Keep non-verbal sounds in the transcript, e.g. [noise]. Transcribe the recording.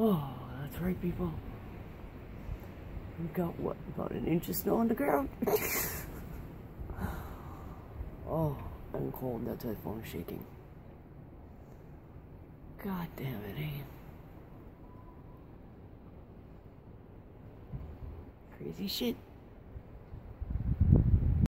Oh, that's right, people. We've got, what, about an inch of snow on the ground? [sighs] oh, I'm cold. That's why the phone's shaking. God damn it, eh? Crazy shit.